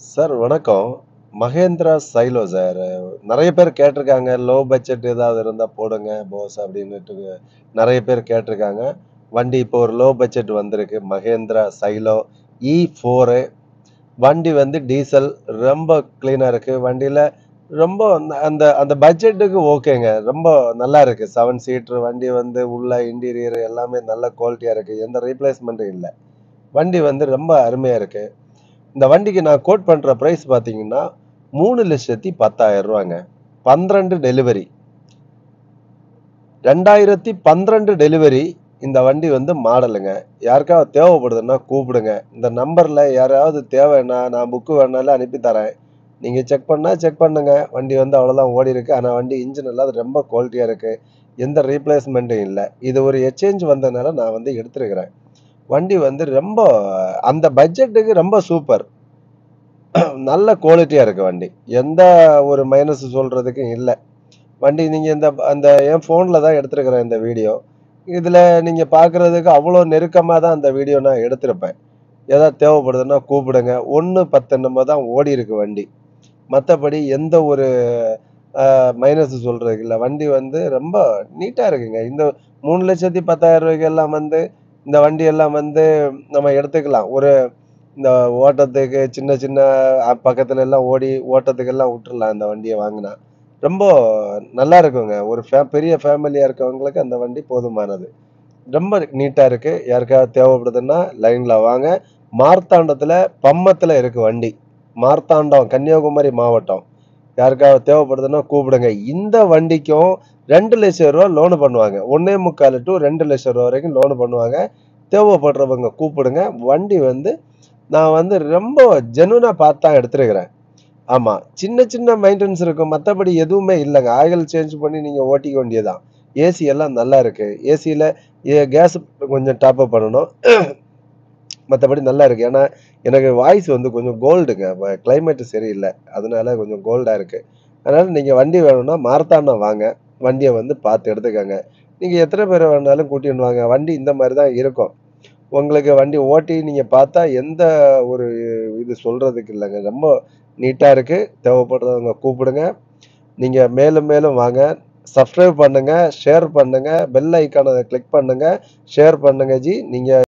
Sir வணக்கம். Mahindra Xylo sir. நெறைய பேர் கேட்டிருக்காங்க. லோ பட்ஜெட் ஏதாவது இருந்தா போடுங்க போஸ் அப்படின்னுட்டு நெறைய பேர் கேட்டிருக்காங்க. வண்டி இப்போ ஒரு லோ பட்ஜெட் வந்திருக்கு. மகேந்திரா சைலோ E4 வண்டி வந்து டீசல் ரொம்ப கிளீனா இருக்கு. வண்டியில ரொம்ப அந்த அந்த பட்ஜெட்டுக்கு ஓகேங்க. ரொம்ப நல்லா இருக்கு. 7 சீட்டர் வண்டி வந்து உள்ள இன்டீரியர் எல்லாமே நல்ல குவாலிட்டியா இருக்கு. எந்த ரீப்ளேஸ்மெண்ட்டும் இல்ல. வண்டி வந்து ரொம்ப அருமையா இருக்கு. இந்த வண்டிக்கு நான் கோட் பண்ணுற ப்ரைஸ் பார்த்தீங்கன்னா, 3,10,000ங்க. 12 டெலிவரி. 2012 டெலிவரி இந்த வண்டி வந்து மாடலுங்க. யாருக்காவது தேவைப்படுதுன்னா கூப்பிடுங்க. இந்த நம்பரில் யாராவது தேவைன்னா நான் புக்கு வேணாலும் அனுப்பி தரேன். நீங்கள் செக் பண்ணால் செக் பண்ணுங்க. வண்டி வந்து அவ்வளோதான் ஓடி இருக்குது ஆனால் வண்டி இன்ஜின் எல்லாம் ரொம்ப குவாலிட்டியாக இருக்குது எந்த ரீப்ளேஸ்மெண்ட்டும் இல்லை இது ஒரு எக்ஸ்சேஞ்ச் வந்ததுனால நான் வந்து எடுத்துருக்கிறேன் வண்டி வந்து ரொம்ப அந்த பட்ஜெட்டுக்கு ரொம்ப சூப்பர். நல்ல குவாலிட்டியாக இருக்குது வண்டி. எந்த ஒரு மைனஸ் சொல்கிறதுக்கும் இல்லை வண்டி நீங்கள் இந்த அந்த என் ஃபோனில் தான் எடுத்துருக்குறேன் இந்த வீடியோ. இதில் நீங்கள் பார்க்குறதுக்கு அவ்வளோ நெருக்கமாக தான் அந்த வீடியோ நான் எடுத்திருப்பேன். ஏதாவது தேவைப்படுதுன்னா கூப்பிடுங்க. 1.10 என்னமோ தான் ஓடி இருக்கு வண்டி. மற்றபடி எந்த ஒரு மைனஸ் சொல்கிறதுக்கு இல்லை வண்டி வந்து ரொம்ப நீட்டாக இருக்குங்க. இந்த 3,10,000 எல்லாம் வந்து இந்த வண்டி எல்லாம் வந்து நம்ம எடுத்துக்கலாம். ஒரு இந்த ஓட்டத்துக்கு சின்ன சின்ன பக்கத்துல எல்லாம் ஓடி ஓட்டத்துக்கெல்லாம் விட்டுறலாம் இந்த வண்டியை வாங்கினா ரொம்ப நல்லா இருக்குங்க. ஒரு ஃபே பெரிய ஃபேமிலியாக இருக்கவங்களுக்கு அந்த வண்டி போதுமானது. ரொம்ப நீட்டாக இருக்கு. யாருக்காவது தேவைப்படுதுன்னா லைன்ல வாங்க. மார்த்தாண்டத்தில் பம்மத்தில் இருக்கு வண்டி. மார்த்தாண்டம் கன்னியாகுமரி மாவட்டம். யாருக்காவது தேவைப்படுதுன்னா கூப்பிடுங்க. இந்த வண்டிக்கும் ரெண்டு லட்சம் ரூபா லோனு பண்ணுவாங்க. 1,45 டூ ரூ. 2,00,000 வரைக்கும் லோன் பண்ணுவாங்க. தேவைப்படுறவங்க கூப்பிடுங்க. வண்டி வந்து நான் வந்து ரொம்ப ஜென்யூனா பார்த்து தான் எடுத்திருக்கிறேன். ஆமாம் சின்ன சின்ன மெயின்டெனன்ஸ் இருக்கும். மற்றபடி எதுவுமே இல்லைங்க ஆயில் சேஞ்ச் பண்ணி நீங்கள் ஓட்டிக்க வேண்டியது தான். ஏசி எல்லாம் நல்லா இருக்குது ஏசியில் ஏ கேஸ் கொஞ்சம் டாப்அப் பண்ணணும். மற்றபடி நல்லா இருக்குது ஏன்னா எனக்கு வாய்ஸ் வந்து கொஞ்சம் கோல்டுங்க. வ கிளைமேட் சரியில்ல. அதனால கொஞ்சம் கோல்டாக இருக்குது அதனால் நீங்கள் வண்டி வேணும்னா மாரத்தானா வாங்க. வண்டியை வந்து பார்த்து எடுத்துக்கோங்க நீங்கள் எத்தனை பேர் வேணாலும் கூட்டின்னு வாங்க. வண்டி இந்த மாதிரி தான் இருக்கும். உங்களுக்கு வண்டி ஓட்டி நீங்கள் பார்த்தா எந்த ஒரு இது சொல்கிறதுக்கு இல்லைங்க ரொம்ப நீட்டாக இருக்குது தேவைப்படுறவங்க கூப்பிடுங்க. நீங்கள் மேலும் மேலும் வாங்க. சப்ஸ்கிரைப் பண்ணுங்கள் ஷேர் பண்ணுங்கள் பெல் ஐக்கானை கிளிக் பண்ணுங்கள் ஷேர் பண்ணுங்க ஜி. நீங்கள்